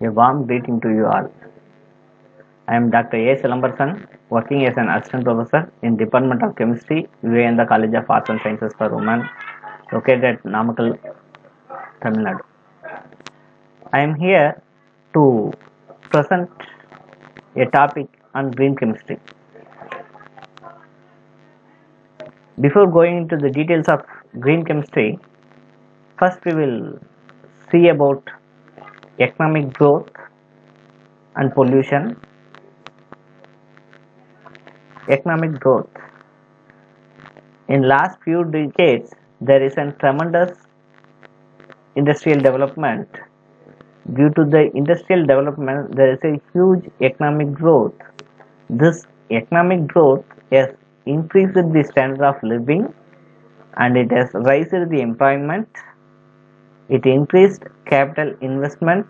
A warm greeting to you all. I am Dr. A. Silambarsan, working as an assistant professor in Department of Chemistry, Vivekananda College of Arts and Sciences for Women, located at Namakkal, Tamil Nadu. I am here to present a topic on green chemistry. Before going into the details of green chemistry, first we will see about economic growth and pollution. Economic growth. In last few decades, there is a tremendous industrial development. Due to the industrial development, there is a huge economic growth. This economic growth has increased the standard of living and it has raised the employment it increased capital investment.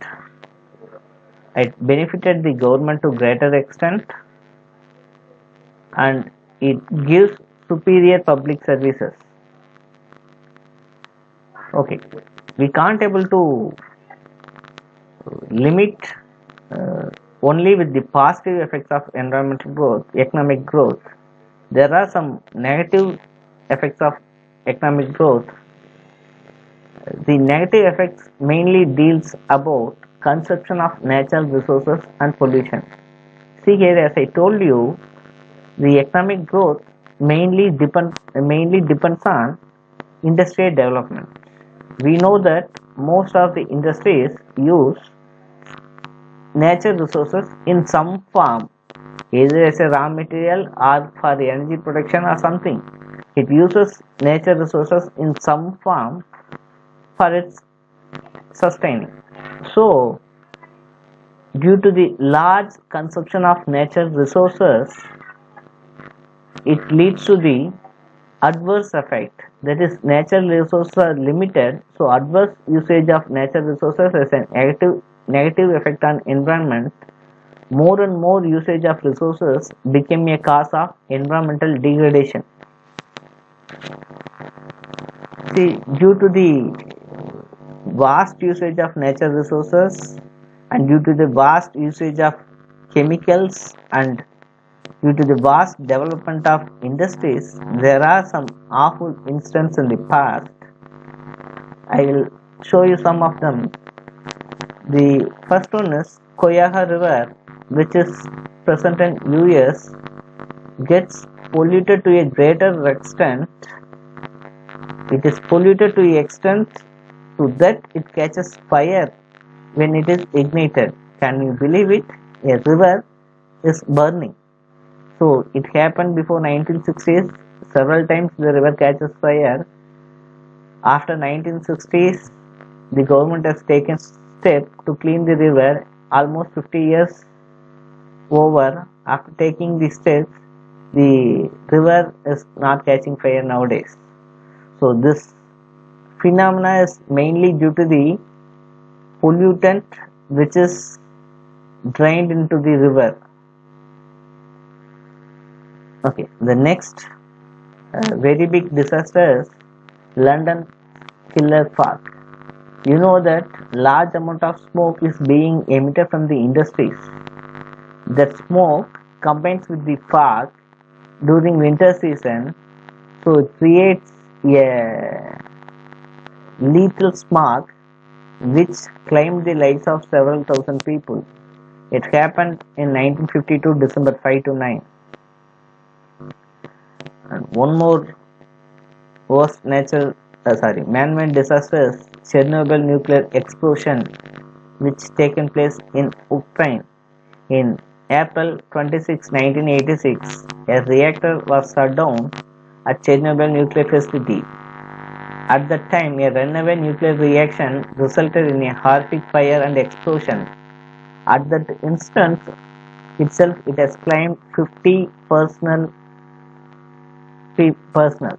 It benefited the government to greater extent. And it gives superior public services. Okay. We can't able to limit uh, only with the positive effects of environmental growth economic growth. There are some negative effects of economic growth the negative effects mainly deals about consumption of natural resources and pollution. See here as i told you the economic growth mainly depends mainly depends on industrial development. We know that most of the industries use natural resources in some form either as a raw material or for the energy production or something. It uses nature resources in some form for its sustaining. So due to the large consumption of natural resources it leads to the adverse effect. That is natural resources are limited so adverse usage of natural resources has a negative negative effect on environment. More and more usage of resources became a cause of environmental degradation. See due to the vast usage of natural resources and due to the vast usage of chemicals and due to the vast development of industries there are some awful incidents in the past. I will show you some of them. The first one is Cuyahoga river which is present in US gets polluted to a greater extent. It is polluted to the extent to that it catches fire when it is ignited. Can you believe it? A river is burning. So it happened before 1960s several times the river catches fire. After 1960s the government has taken step to clean the river. Almost 50 years over after taking the steps the river is not catching fire nowadays. So this phenomena is mainly due to the pollutant which is drained into the river. Okay the next uh, very big disaster is london killer fog you know that large amount of smoke is being emitted from the industries. That smoke combines with the fog during winter season so it creates a lethal smog which claimed the lives of several thousand people. It happened in 1952 december 5 to 9 and one more worst natural uh, sorry man-made disaster is chernobyl nuclear explosion which taken place in ukraine in april 26 1986 a reactor was shut down at chernobyl nuclear facility at that time a runaway nuclear reaction resulted in a horrific fire and explosion. At that instance itself it has claimed 50 personal personnel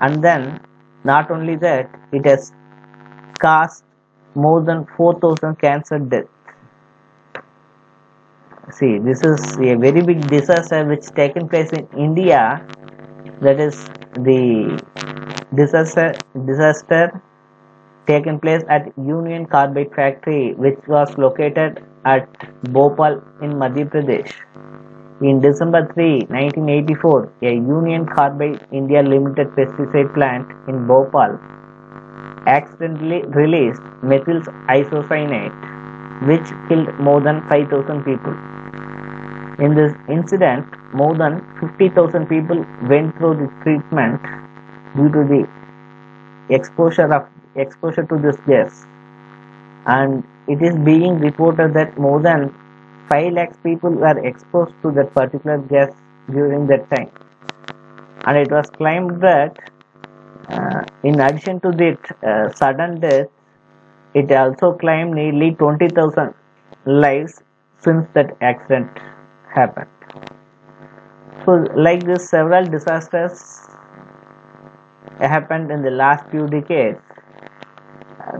and then not only that it has caused more than 4000 cancer deaths. See this is a very big disaster which taken place in india. That is the disaster disaster taken place at Union Carbide Factory which was located at Bhopal in Madhya Pradesh. In December 3, 1984, a Union Carbide India Limited pesticide plant in Bhopal accidentally released methyl isocyanate which killed more than 5000 people. In this incident, more than 50,000 people went through the treatment due to the exposure of exposure to this gas. And it is being reported that more than 5 lakhs people were exposed to that particular gas during that time. And it was claimed that uh, in addition to the uh, sudden death it also claimed nearly 20,000 lives since that accident happened. So like this several disasters happened in the last few decades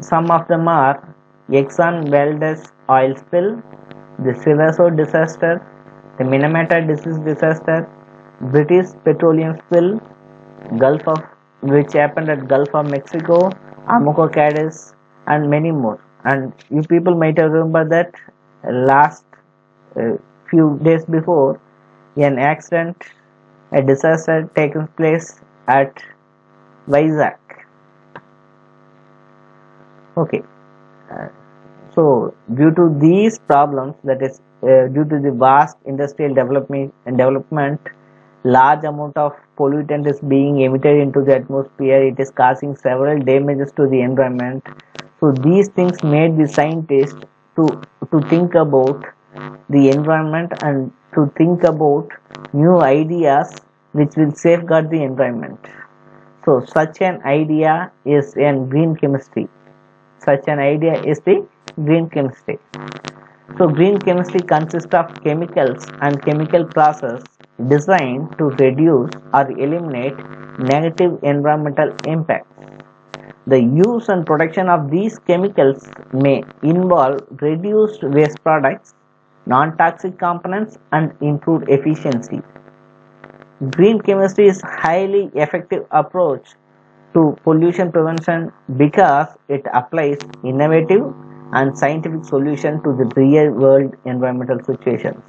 some of them are Exxon Valdez oil spill, the Seveso disaster, the Minamata disease disaster, British petroleum spill, Gulf of which happened at Gulf of Mexico, Amoco Cadiz, and many more. And you people might remember that last uh, few days before, an accident, a disaster taken place at Vizag. Okay. So due to these problems that is uh, due to the vast industrial development and development large amount of pollutant is being emitted into the atmosphere. It is causing several damages to the environment. So these things made the scientists to to think about the environment and to think about new ideas which will safeguard the environment so such an idea is in green chemistry such an idea is the green chemistry. So green chemistry consists of chemicals and chemical process designed to reduce or eliminate negative environmental impacts. The use and production of these chemicals may involve reduced waste products, non-toxic components and improved efficiency. Green chemistry is a highly effective approach to pollution prevention because it applies innovative and scientific solution to the real world environmental situations.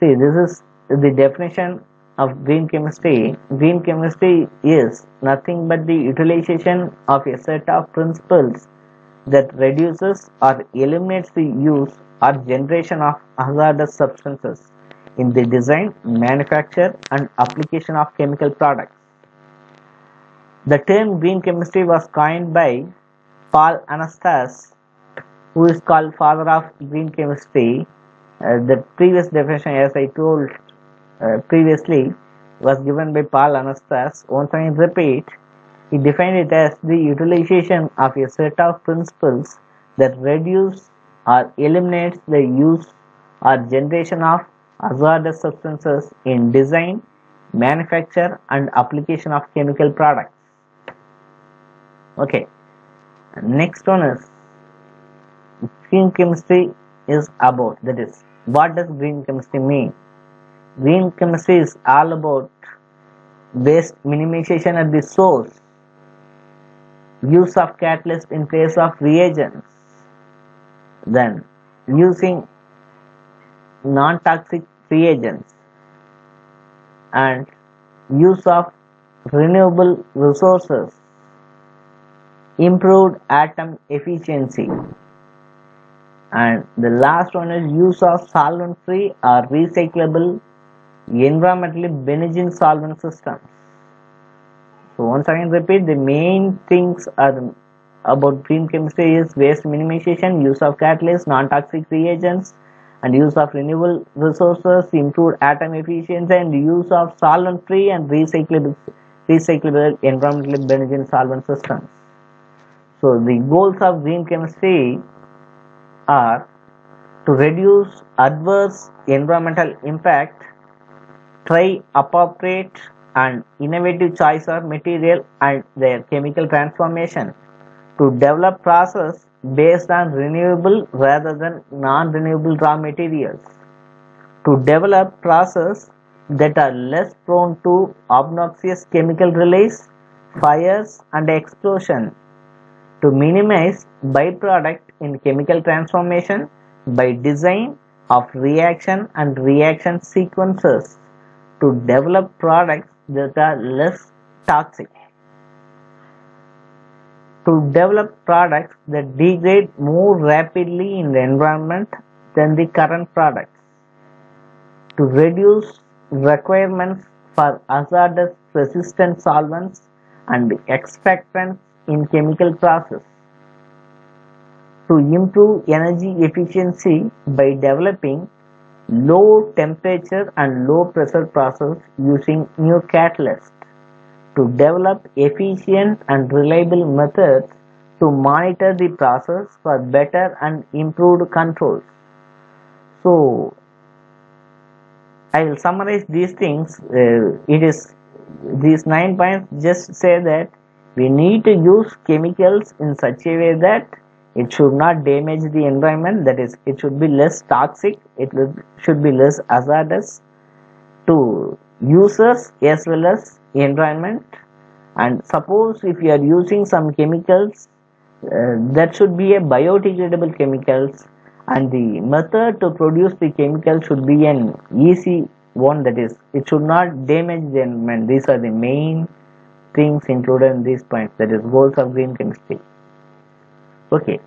See, this is the definition of green chemistry. Green chemistry is nothing but the utilization of a set of principles that reduces or eliminates the use or generation of hazardous substances in the design, manufacture and application of chemical products. The term green chemistry was coined by Paul Anastas, who is called father of green chemistry. Uh, the previous definition, as I told uh, previously, was given by Paul Anastas. Once I repeat, he defined it as the utilization of a set of principles that reduce or eliminates the use or generation of hazardous substances in design, manufacture and application of chemical products. Okay, next one is green chemistry is about that is what does green chemistry mean? Green chemistry is all about waste minimization at the source, use of catalyst in place of reagents, then using non-toxic reagents and use of renewable resources improved atom efficiency. And the last one is use of solvent free or recyclable environmentally benign solvent systems. So once again repeat the main things are about green chemistry is waste minimization use of catalysts non-toxic reagents and use of renewable resources, improved atom efficiency and use of solvent-free and recyclable, recyclable environmentally benign solvent systems. So the goals of green chemistry are to reduce adverse environmental impact, try appropriate and innovative choice of material and their chemical transformation, to develop process based on renewable rather than non-renewable raw materials. To develop processes that are less prone to obnoxious chemical release fires and explosion. To minimize byproduct in chemical transformation by design of reaction and reaction sequences. To develop products that are less toxic to develop products that degrade more rapidly in the environment than the current products. To reduce requirements for hazardous resistant solvents and extractants in chemical process. To improve energy efficiency by developing low temperature and low pressure process using new catalysts to develop efficient and reliable methods to monitor the process for better and improved controls so I will summarize these things. Uh, it is these nine points just say that we need to use chemicals in such a way that it should not damage the environment that is it should be less toxic it should be less hazardous to users as well as environment. And suppose if you are using some chemicals uh, that should be a biodegradable chemicals. And the method to produce the chemical should be an easy one that is it should not damage the environment these are the main things included in these points that is goals of green chemistry. Okay.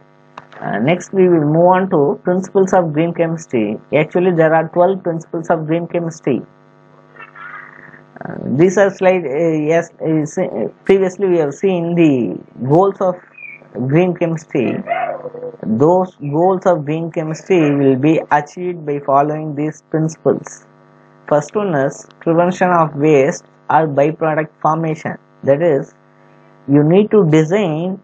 Uh, next we will move on to principles of green chemistry. Actually there are 12 principles of green chemistry these are slide uh, yes uh, previously we have seen the goals of green chemistry. Those goals of green chemistry will be achieved by following these principles. First one is prevention of waste or byproduct formation. That is you need to design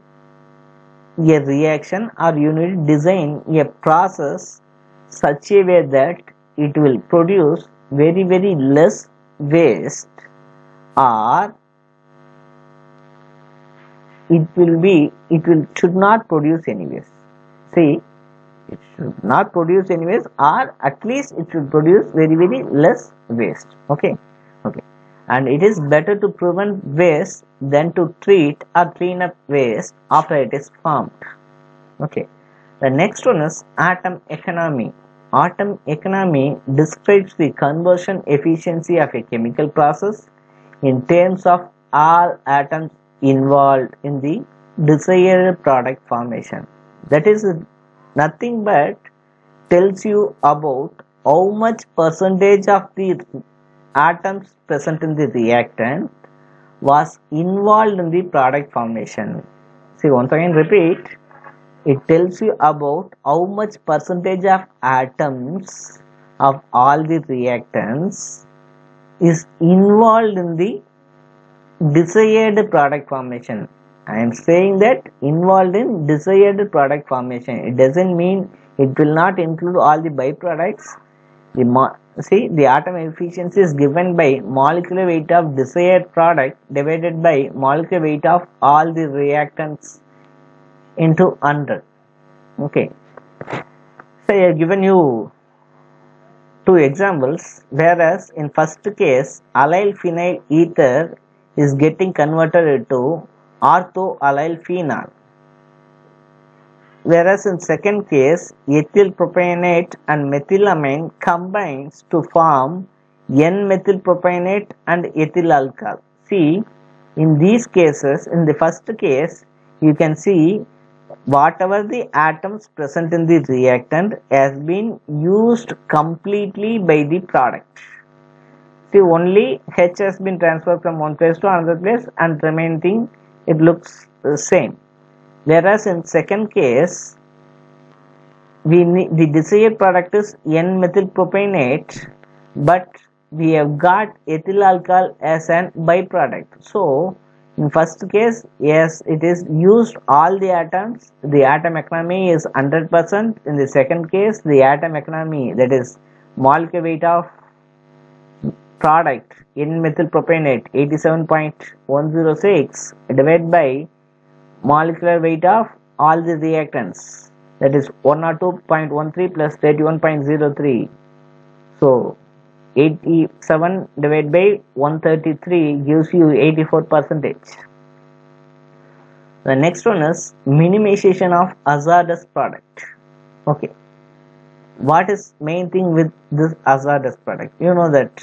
a reaction or you need to design a process such a way that it will produce very very less waste or it will be it will should not produce anyways see it should not produce anyways or at least it should produce very very less waste. Okay? Okay. And it is better to prevent waste than to treat or clean up waste after it is formed. Okay. The next one is atom economy atom economy describes the conversion efficiency of a chemical process in terms of all atoms involved in the desired product formation. That is nothing but tells you about how much percentage of the atoms present in the reactant was involved in the product formation. See once again repeat it tells you about how much percentage of atoms of all the reactants is involved in the desired product formation. I am saying that involved in desired product formation. It doesn't mean it will not include all the byproducts. The see the atom efficiency is given by molecular weight of desired product divided by molecular weight of all the reactants into 100 okay. So I have given you two examples whereas in first case allyl phenyl ether is getting converted into orthoallyl phenol. Whereas in second case ethyl propionate and methylamine combines to form n-methyl propionate and ethyl alcohol see in these cases in the first case you can see whatever the atoms present in the reactant has been used completely by the product. See only H has been transferred from one place to another place and remaining it looks the same. Whereas in second case we the desired product is n-methyl propionate but we have got ethyl alcohol as an byproduct. So in first case yes it is used all the atoms. The atom economy is 100% in the second case the atom economy that is molecular weight of product in methyl propionate 87.106 divided by molecular weight of all the reactants. That is 102.13 plus 31.03 so 87 divided by 133 gives you 84 percentage. The next one is minimization of hazardous product. Okay. What is main thing with this hazardous product? You know that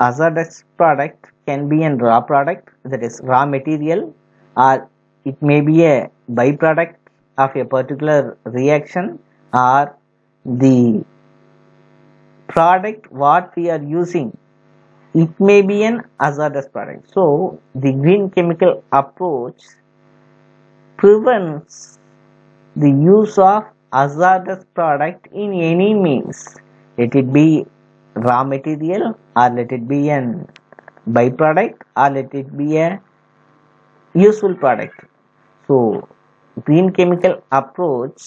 hazardous product can be a raw product that is raw material or it may be a byproduct of a particular reaction or the product what we are using it may be an hazardous product. So the green chemical approach prevents the use of hazardous product in any means let it be raw material or let it be an byproduct or let it be a useful product. So green chemical approach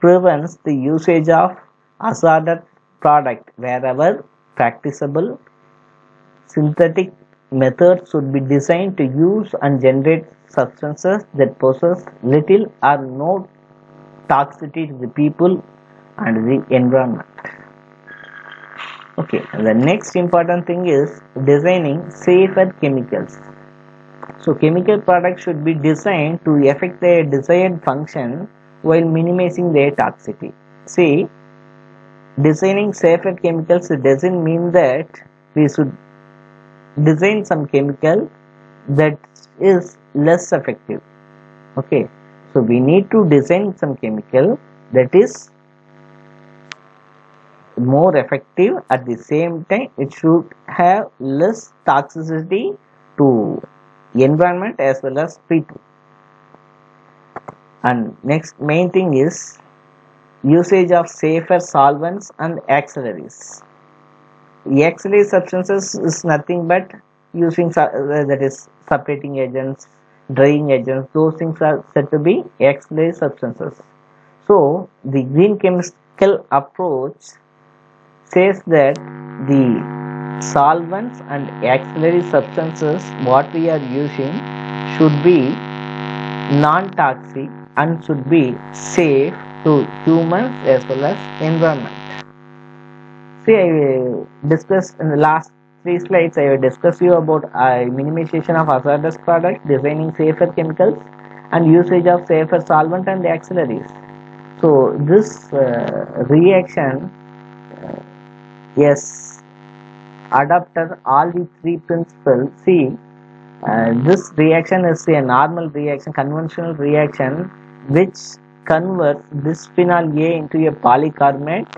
prevents the usage of hazardous product wherever practicable synthetic methods should be designed to use and generate substances that possess little or no toxicity to the people and the environment. Okay the next important thing is designing safer chemicals. So chemical products should be designed to effect their desired function while minimizing their toxicity. See designing safer chemicals doesn't mean that we should design some chemical that is less effective. Okay. So we need to design some chemical that is more effective. At the same time it should have less toxicity to environment as well as people and next main thing is usage of safer solvents and auxiliaries. Auxiliary substances is nothing but using uh, that is separating agents drying agents. Those things are said to be auxiliary substances. So the green chemical approach says that the solvents and auxiliary substances what we are using should be non-toxic and should be safe to humans as well as environment. See i discussed in the last three slides i will discuss you about uh, minimization of hazardous products designing safer chemicals and usage of safer solvent and the auxiliaries. So this uh, reaction uh, yes adopted all the three principles. See uh, this reaction is a normal reaction conventional reaction which converts bisphenol a into a polycarbonate.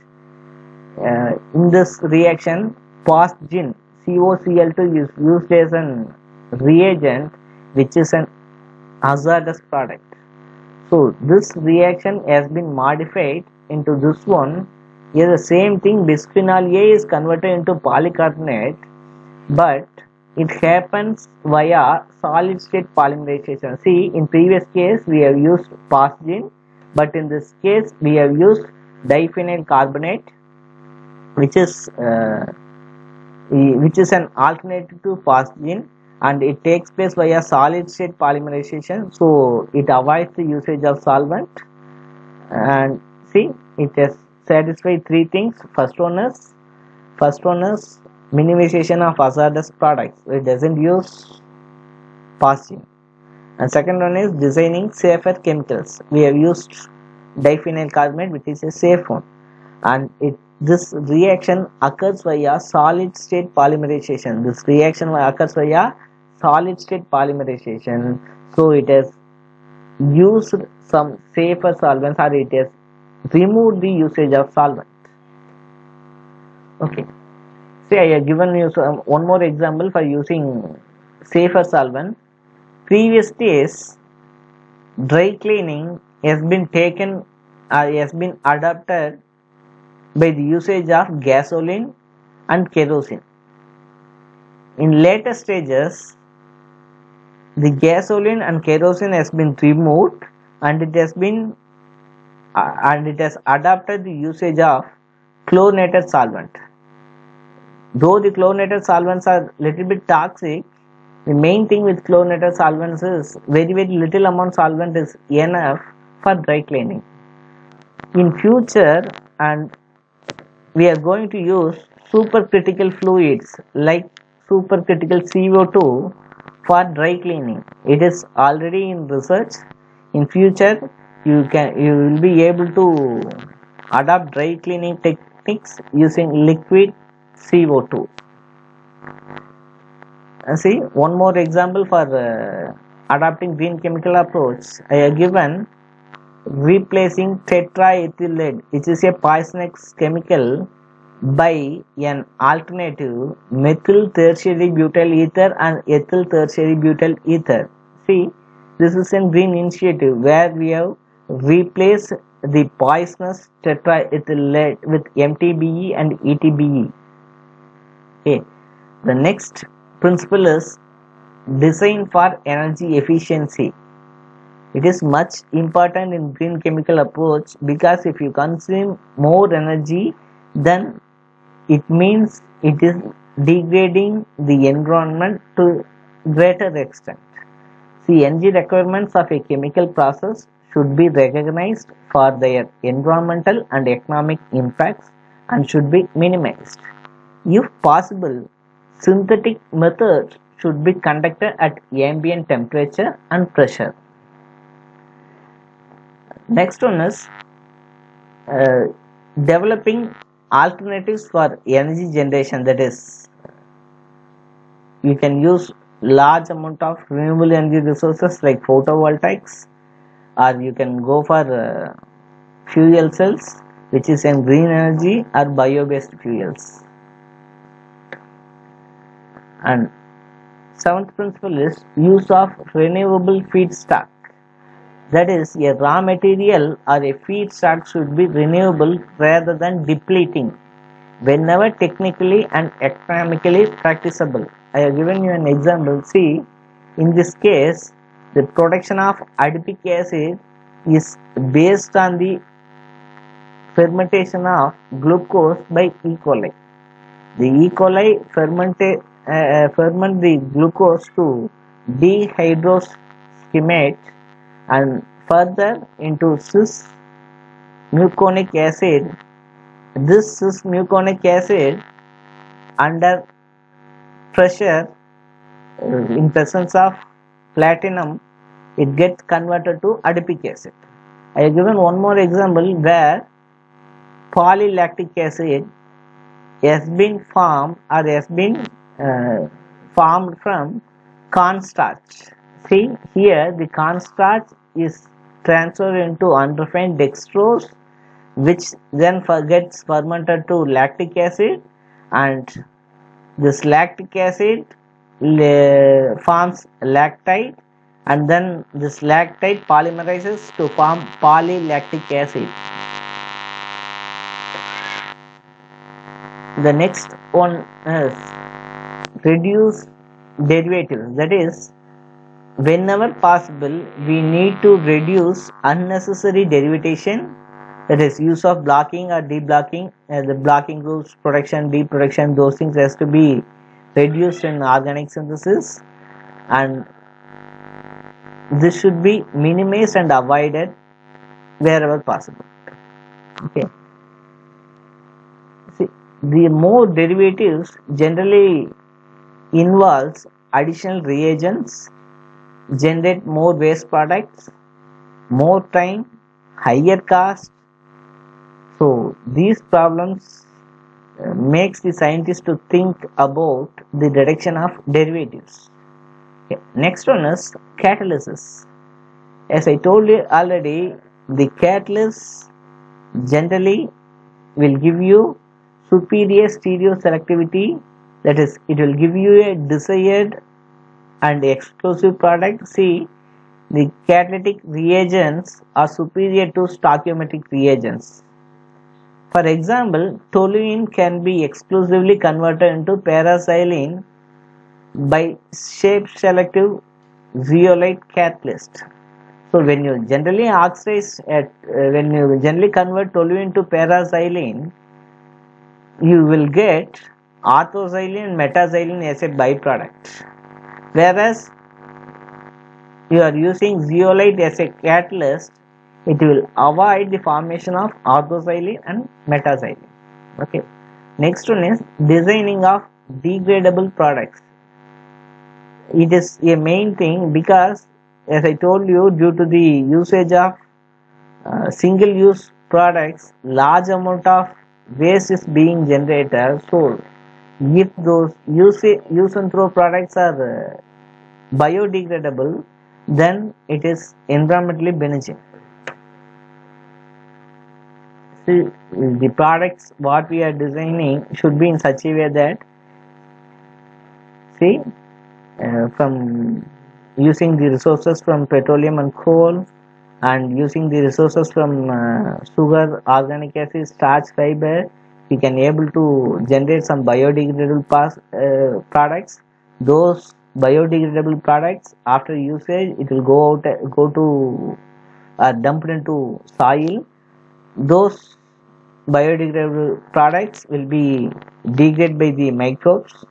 Uh, in this reaction phosgene COCl2 is used as an reagent which is an hazardous product. So this reaction has been modified into this one. Here the same thing bisphenol A is converted into polycarbonate but it happens via solid state polymerization. See in previous case we have used phosgene but in this case we have used diphenyl carbonate which is uh, which is an alternative to phosgene and it takes place via solid state polymerization. So it avoids the usage of solvent. And see it has satisfied three things. First one is first one is minimization of hazardous products. It doesn't use phosgene and second one is designing safer chemicals. We have used diphenyl carbonate which is a safe one. And it this reaction occurs via solid state polymerization. This reaction occurs via solid state polymerization. So it has used some safer solvents or it has removed the usage of solvent. Okay. See i have given you some, one more example for using safer solvent previous days dry cleaning has been taken or has been adopted by the usage of gasoline and kerosene. In later stages the gasoline and kerosene has been removed and it has been uh, and it has adopted the usage of chlorinated solvent. Though the chlorinated solvents are little bit toxic the main thing with chlorinated solvents is very very little amount solvent is enough for dry cleaning. In future and we are going to use supercritical fluids like supercritical CO2 for dry cleaning. It is already in research. In future you can you will be able to adopt dry cleaning techniques using liquid co2 Uh, see one more example for uh, adopting green chemical approach. I have given replacing tetraethyllead which is a poisonous chemical by an alternative methyl tertiary butyl ether and ethyl tertiary butyl ether. See this is a green initiative where we have replaced the poisonous tetraethyl lead with mtbe and etbe okay. The next principle is design for energy efficiency. It is much important in green chemical approach because if you consume more energy then it means it is degrading the environment to greater extent. The energy requirements of a chemical process should be recognized for their environmental and economic impacts and should be minimized. If possible synthetic methods should be conducted at ambient temperature and pressure. Next one is uh, developing alternatives for energy generation. That is you can use large amount of renewable energy resources like photovoltaics or you can go for uh, fuel cells which is in green energy or bio based fuels and seventh principle is use of renewable feedstock. That is a raw material or a feedstock should be renewable rather than depleting whenever technically and economically practicable. I have given you an example. See in this case the production of adipic acid is based on the fermentation of glucose by e. coli. The e. coli ferment, uh, ferment the glucose to dehydroshikimate and further into cis muconic acid. This cis muconic acid under pressure uh, in presence of platinum it gets converted to adipic acid. I have given one more example where polylactic acid has been formed or has been uh, formed from cornstarch see here the cornstarch is transferred into unrefined dextrose which then gets fermented to lactic acid and this lactic acid forms lactide and then this lactide polymerizes to form polylactic acid. The next one is reduce derivatives that is whenever possible we need to reduce unnecessary derivation that is use of blocking or deblocking uh, the blocking groups protection deprotection those things has to be reduced in organic synthesis. And this should be minimized and avoided wherever possible. Okay. See the more derivatives generally involves additional reagents generate more waste products more time higher cost so these problems uh, makes the scientist to think about the reduction of derivatives okay. next one is catalysis as i told you already the catalyst generally will give you superior stereo selectivity that is it will give you a desired and explosive product. See the catalytic reagents are superior to stoichiometric reagents. For example toluene can be exclusively converted into paraxylene by shape selective zeolite catalyst. So when you generally oxidize at uh, when you generally convert toluene to paraxylene you will get orthoxylene and metaxylene as a byproduct. Whereas you are using zeolite as a catalyst it will avoid the formation of orthoxylene and metaxylene okay. Next one is designing of degradable products. It is a main thing because as I told you due to the usage of uh, single use products large amount of waste is being generated so if those use, use and throw products are uh, biodegradable then it is environmentally beneficial. See the products what we are designing should be in such a way that see uh, from using the resources from petroleum and coal and using the resources from uh, sugar organic acid starch fiber we can able to generate some biodegradable pas- uh, products. Those biodegradable products after usage it will go out go to uh, dumped into soil. Those biodegradable products will be degraded by the microbes.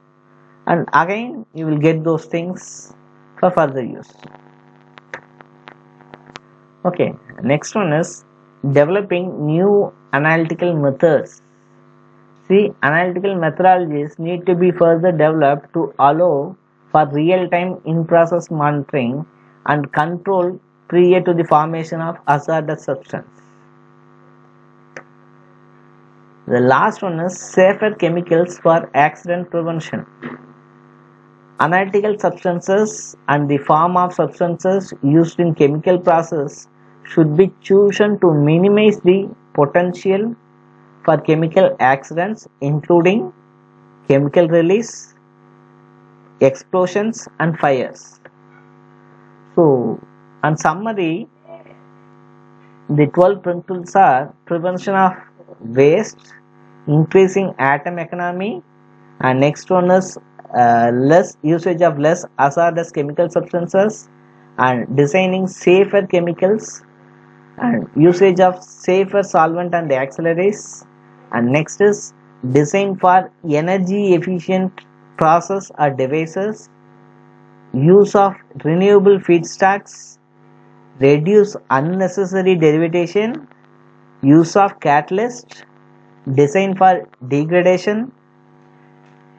And again you will get those things for further use. Okay next one is developing new analytical methods see analytical methodologies need to be further developed to allow for real-time in-process monitoring and control prior to the formation of hazardous substance the last one is safer chemicals for accident prevention. Analytical substances and the form of substances used in chemical process should be chosen to minimize the potential for chemical accidents including chemical release, explosions and fires. So, on summary, the 12 principles are prevention of waste, increasing atom economy and next one is uh, less usage of less hazardous chemical substances and designing safer chemicals and usage of safer solvent and auxiliaries and next is design for energy efficient process or devices. Use of renewable feedstocks. Reduce unnecessary derivation use of catalyst. Design for degradation.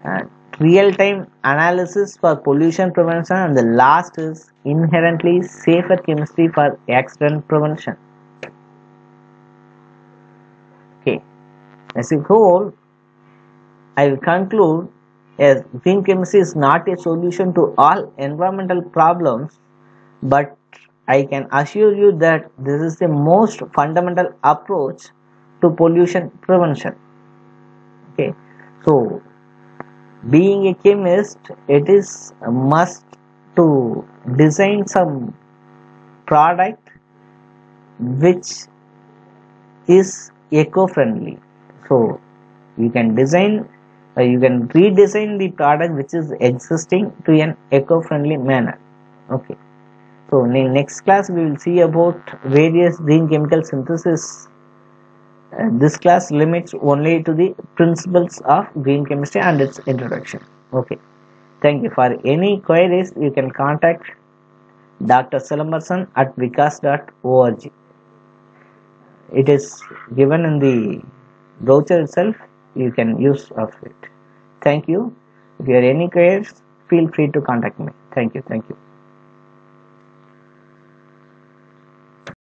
And real-time analysis for pollution prevention. And the last is inherently safer chemistry for accident prevention as a whole i will conclude as green chemistry is not a solution to all environmental problems but i can assure you that this is the most fundamental approach to pollution prevention. Okay. So being a chemist it is a must to design some product which is eco-friendly so you can design uh, you can redesign the product which is existing to an eco-friendly manner. Okay. So in next class we will see about various green chemical synthesis. Uh, this class limits only to the principles of green chemistry and its introduction. Okay. Thank you. For any queries you can contact dr silamberson at vikas.org it is given in the brochure itself you can use of it. Thank you. If you have any queries feel free to contact me. Thank you. Thank you